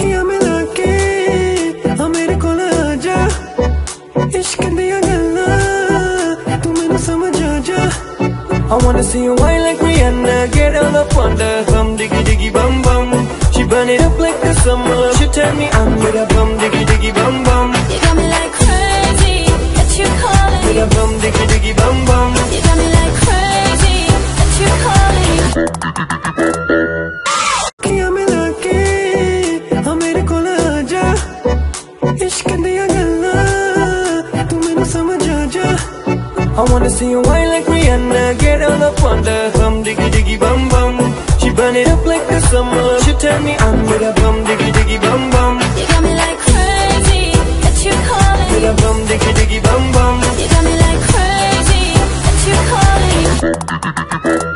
ਅੱਖੀਆਂ ਮਿਲਾ ਕੇ ਆ ਮੇਰੇ ਕੋਲ ਆ ਜਾ ਇਸ਼ਕ ਦੀਆਂ ਗੱਲਾਂ ਤੂੰ ਮੈਨੂੰ ਸਮਝ ਆ I wanna see you wine like Rihanna Get all up on the hum diggy diggy bum bum. She burn it up like the summer She turn me on with a bum diggy diggy bum bum. You got me like crazy that you calling With a bum diggy diggy bum bum. You got me like crazy that you calling ਇਸ਼ਕ ਦੀਆਂ ਗੱਲਾਂ ਤੂੰ ਮੈਨੂੰ ਸਮਝ ਆ ਜਾ I wanna see you whine like Rihanna Get all up on the hum diggy diggy bum bum She burn it up like the summer She turn me on with a bum diggy diggy bum bum You got me like crazy, that you calling With a bum diggy diggy bum bum You got me like crazy, that you calling